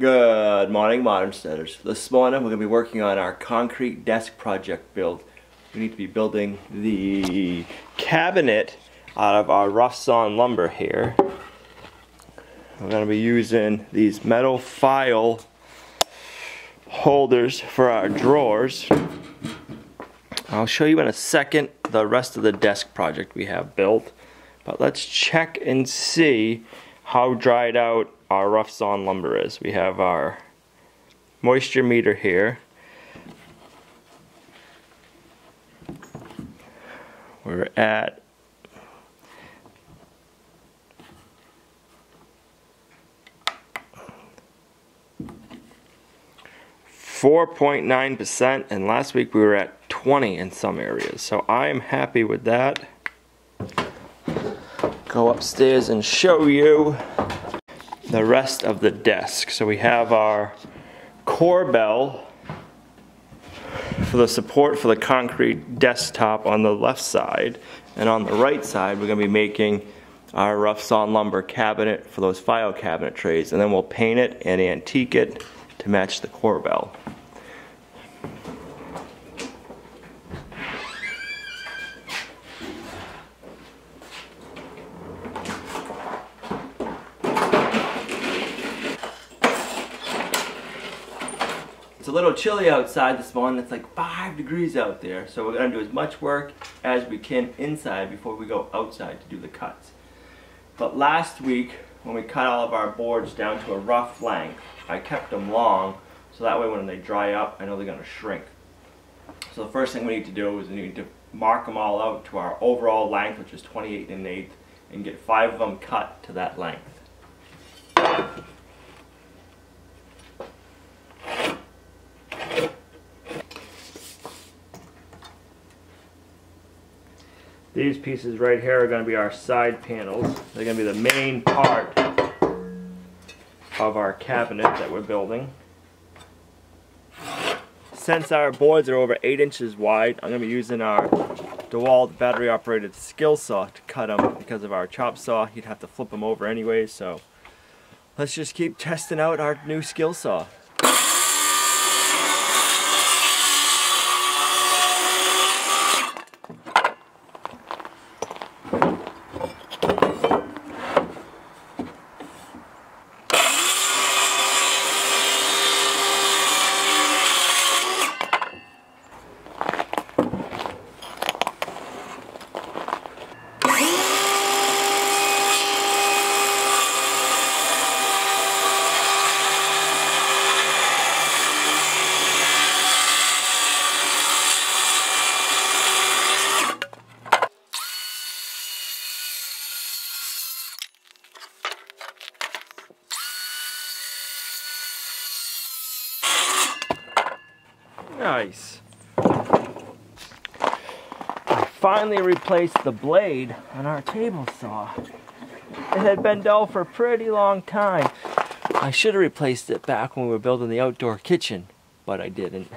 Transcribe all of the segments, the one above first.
Good morning, Modern Steaders. This morning we're going to be working on our concrete desk project build. We need to be building the cabinet out of our rough sawn lumber here. We're going to be using these metal file holders for our drawers. I'll show you in a second the rest of the desk project we have built. But let's check and see how dried out our rough sawn lumber is. We have our moisture meter here. We're at Four point nine percent, and last week we were at twenty in some areas. So I am happy with that. Go upstairs and show you the rest of the desk. So we have our corbel for the support for the concrete desktop on the left side. And on the right side, we're gonna be making our rough sawn lumber cabinet for those file cabinet trays. And then we'll paint it and antique it to match the corbel. It's a little chilly outside this morning. It's like five degrees out there. So we're gonna do as much work as we can inside before we go outside to do the cuts. But last week, when we cut all of our boards down to a rough length, I kept them long, so that way when they dry up, I know they're gonna shrink. So the first thing we need to do is we need to mark them all out to our overall length, which is 28 and an eighth, and get five of them cut to that length. These pieces right here are going to be our side panels. They're going to be the main part of our cabinet that we're building. Since our boards are over 8 inches wide, I'm going to be using our DeWalt battery operated skill saw to cut them because of our chop saw. You'd have to flip them over anyway, so let's just keep testing out our new skill saw. Nice. I finally replaced the blade on our table saw. It had been dull for a pretty long time. I should have replaced it back when we were building the outdoor kitchen, but I didn't.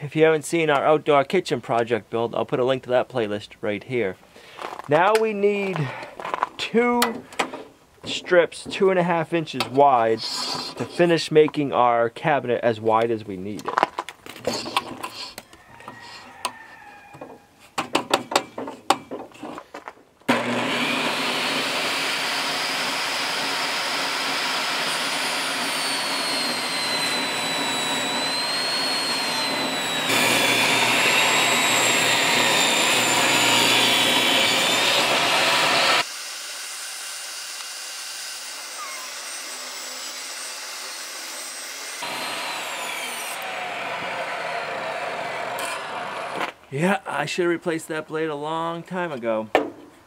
If you haven't seen our outdoor kitchen project build, I'll put a link to that playlist right here. Now we need two strips two and a half inches wide to finish making our cabinet as wide as we need it. Yeah, I should have replaced that blade a long time ago.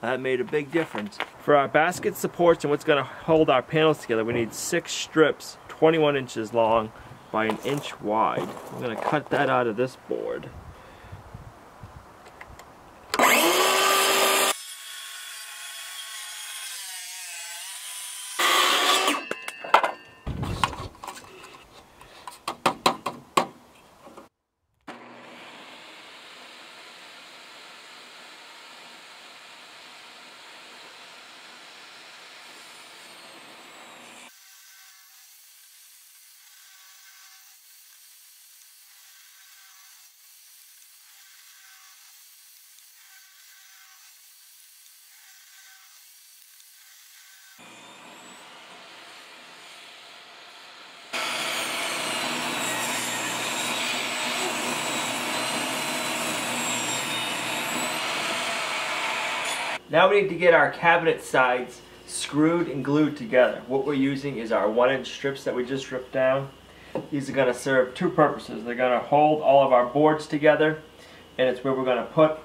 That made a big difference. For our basket supports and what's going to hold our panels together, we need six strips, 21 inches long by an inch wide. I'm going to cut that out of this board. Now we need to get our cabinet sides screwed and glued together. What we're using is our one inch strips that we just ripped down. These are going to serve two purposes. They're going to hold all of our boards together and it's where we're going to put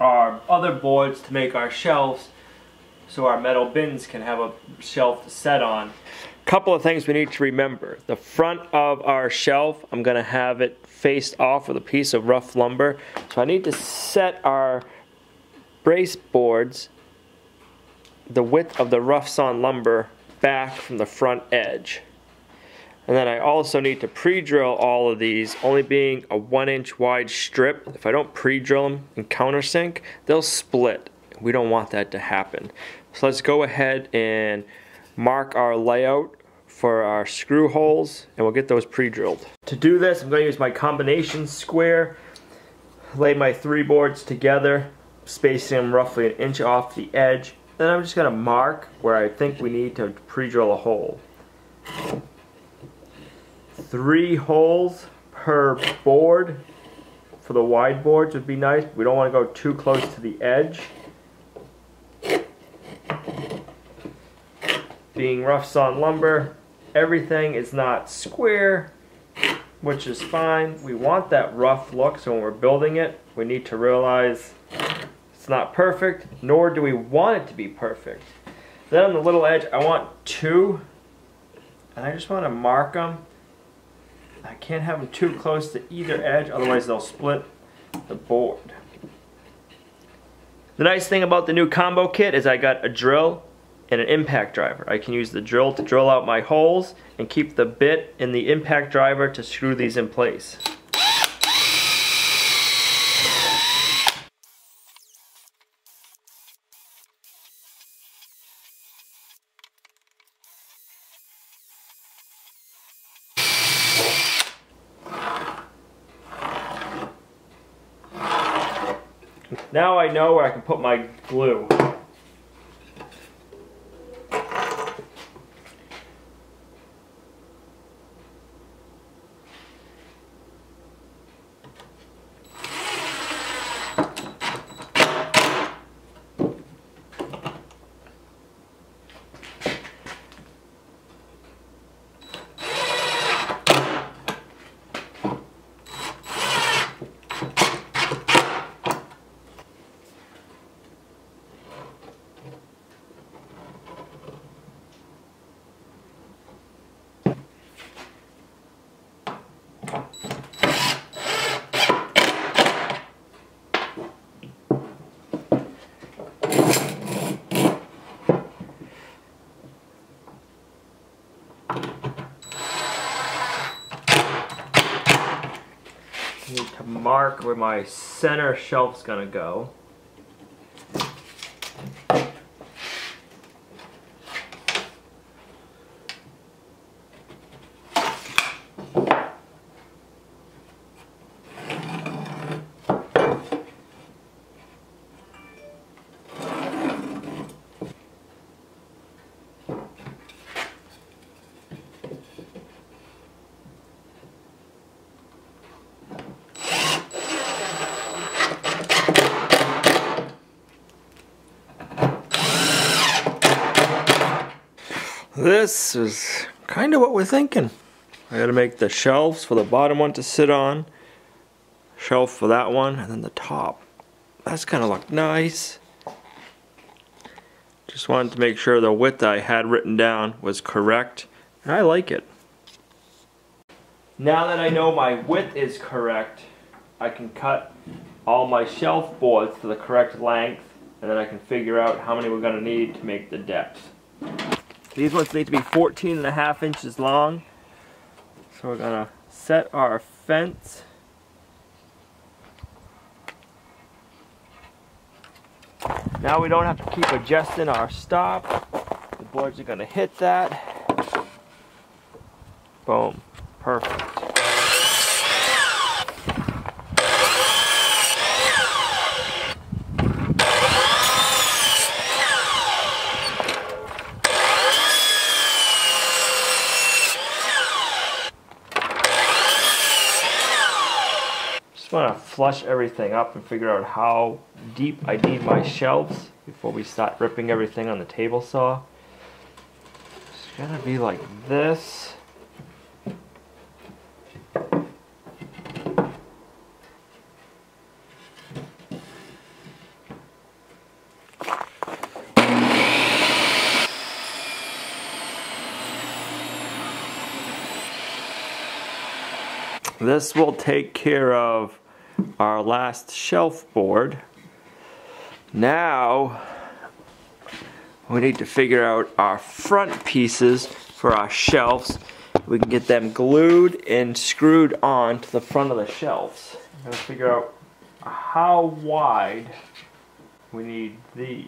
our other boards to make our shelves so our metal bins can have a shelf to set on. A couple of things we need to remember. The front of our shelf, I'm going to have it faced off with a piece of rough lumber. So I need to set our brace boards the width of the rough sawn lumber back from the front edge. And then I also need to pre-drill all of these, only being a one inch wide strip. If I don't pre-drill them and countersink, they'll split. We don't want that to happen. So let's go ahead and mark our layout for our screw holes and we'll get those pre-drilled. To do this, I'm going to use my combination square, lay my three boards together, spacing them roughly an inch off the edge. Then I'm just going to mark where I think we need to pre-drill a hole three holes per board for the wide boards would be nice. We don't want to go too close to the edge. Being rough sawn lumber, everything is not square, which is fine. We want that rough look, so when we're building it, we need to realize it's not perfect, nor do we want it to be perfect. Then on the little edge, I want two, and I just want to mark them I can't have them too close to either edge, otherwise they'll split the board. The nice thing about the new combo kit is I got a drill and an impact driver. I can use the drill to drill out my holes and keep the bit in the impact driver to screw these in place. Now I know where I can put my glue. need to mark where my center shelf's gonna go. This is kind of what we're thinking. I gotta make the shelves for the bottom one to sit on, shelf for that one, and then the top. That's gonna look nice. Just wanted to make sure the width I had written down was correct, and I like it. Now that I know my width is correct, I can cut all my shelf boards to the correct length, and then I can figure out how many we're gonna need to make the depth. These ones need to be 14 and a half inches long. So we're gonna set our fence. Now we don't have to keep adjusting our stop. The boards are gonna hit that. Boom, perfect. just want to flush everything up and figure out how deep I need my shelves before we start ripping everything on the table saw. It's gonna be like this. This will take care of our last shelf board. Now, we need to figure out our front pieces for our shelves. We can get them glued and screwed on to the front of the shelves. I'm gonna figure out how wide we need these.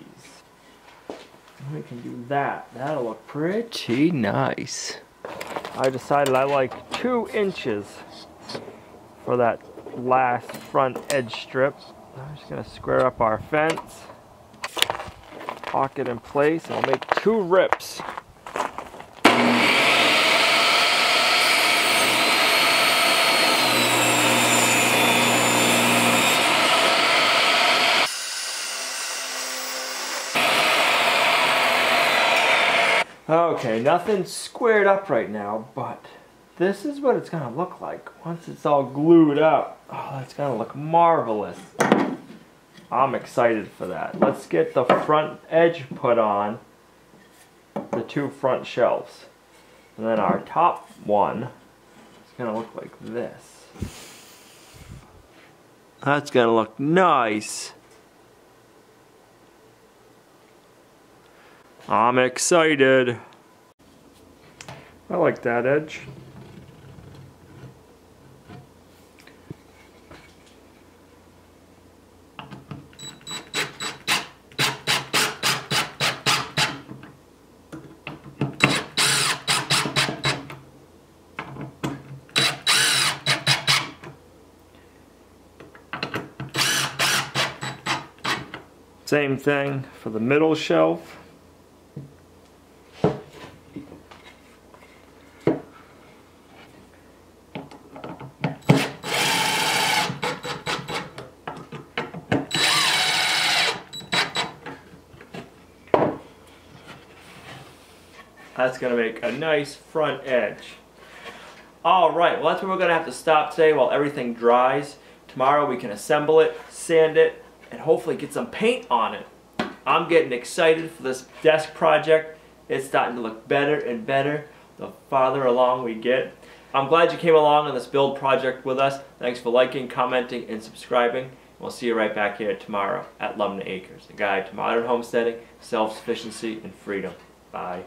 We can do that. That'll look pretty nice. I decided I like two inches for that last front edge strip. I'm just gonna square up our fence, lock it in place, and I'll make two rips. Okay, nothing squared up right now, but this is what it's gonna look like once it's all glued up. Oh, that's gonna look marvelous. I'm excited for that. Let's get the front edge put on the two front shelves. And then our top one is gonna look like this. That's gonna look nice. I'm excited. I like that edge. Same thing for the middle shelf. That's gonna make a nice front edge. All right, well that's where we're gonna have to stop today while everything dries. Tomorrow we can assemble it, sand it, and hopefully get some paint on it. I'm getting excited for this desk project. It's starting to look better and better the farther along we get. I'm glad you came along on this build project with us. Thanks for liking, commenting, and subscribing. We'll see you right back here tomorrow at Lumnah Acres, a guide to modern homesteading, self-sufficiency, and freedom. Bye.